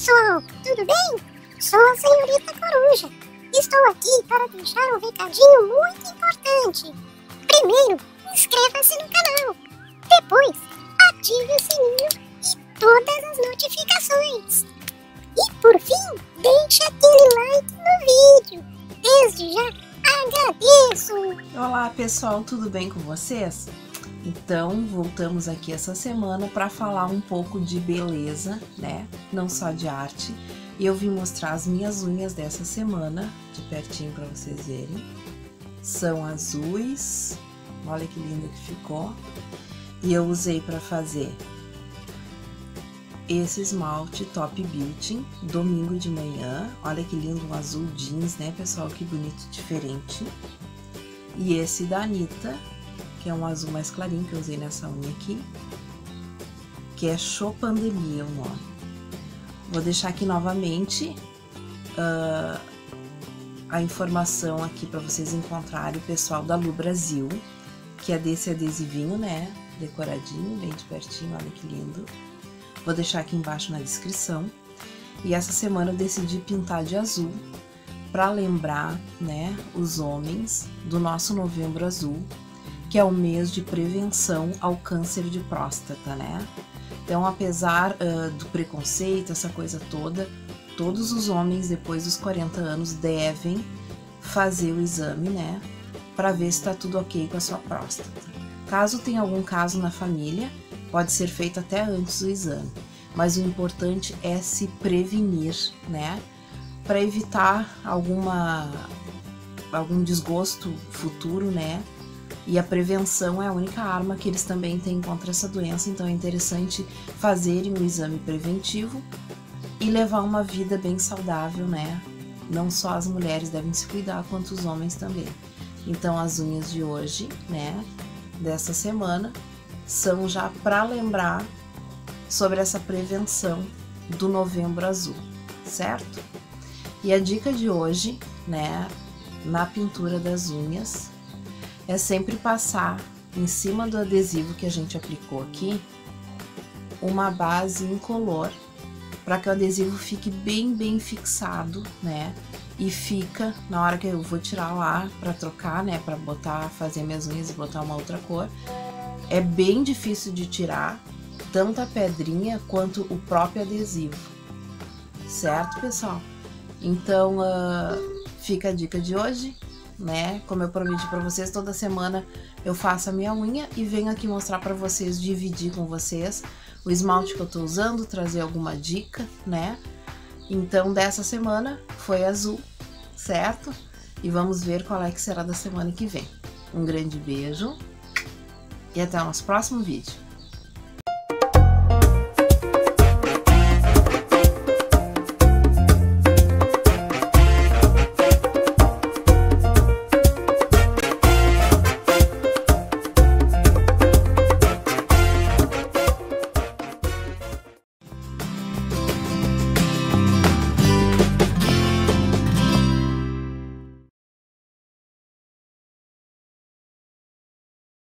pessoal, tudo bem? Sou a senhorita Coruja. Estou aqui para deixar um recadinho muito importante. Primeiro, inscreva-se no canal. Depois, ative o sininho e todas as notificações. E por fim, deixe aquele like no vídeo. Desde já, agradeço! Olá pessoal, tudo bem com vocês? Então, voltamos aqui essa semana para falar um pouco de beleza, né? Não só de arte. E eu vim mostrar as minhas unhas dessa semana, de pertinho para vocês verem. São azuis. Olha que lindo que ficou. E eu usei para fazer esse esmalte Top Beauty, domingo de manhã. Olha que lindo, um azul jeans, né, pessoal? Que bonito, diferente. E esse da Anitta, que é um azul mais clarinho que eu usei nessa unha aqui, que é Show Pandemia o nome. Vou deixar aqui novamente uh, a informação aqui para vocês encontrarem o pessoal da Lu Brasil, que é desse adesivinho, né? Decoradinho, bem de pertinho, olha que lindo. Vou deixar aqui embaixo na descrição. E essa semana eu decidi pintar de azul para lembrar, né, os homens do nosso Novembro Azul, que é o mês de prevenção ao câncer de próstata, né? Então, apesar uh, do preconceito, essa coisa toda, todos os homens depois dos 40 anos devem fazer o exame, né? Para ver se está tudo ok com a sua próstata. Caso tenha algum caso na família, pode ser feito até antes do exame. Mas o importante é se prevenir, né? Para evitar alguma algum desgosto futuro, né? E a prevenção é a única arma que eles também têm contra essa doença, então é interessante fazerem o exame preventivo e levar uma vida bem saudável, né? Não só as mulheres devem se cuidar, quanto os homens também. Então as unhas de hoje, né, dessa semana, são já para lembrar sobre essa prevenção do Novembro Azul, certo? E a dica de hoje, né, na pintura das unhas, é sempre passar em cima do adesivo que a gente aplicou aqui uma base incolor para que o adesivo fique bem, bem fixado, né? E fica, na hora que eu vou tirar lá para trocar, né? Para botar, fazer minhas unhas e botar uma outra cor, é bem difícil de tirar, tanto a pedrinha quanto o próprio adesivo. Certo, pessoal? Então, uh, fica a dica de hoje né? Como eu prometi para vocês, toda semana eu faço a minha unha e venho aqui mostrar para vocês, dividir com vocês o esmalte que eu tô usando, trazer alguma dica, né? Então, dessa semana foi azul, certo? E vamos ver qual é que será da semana que vem. Um grande beijo e até o nosso próximo vídeo.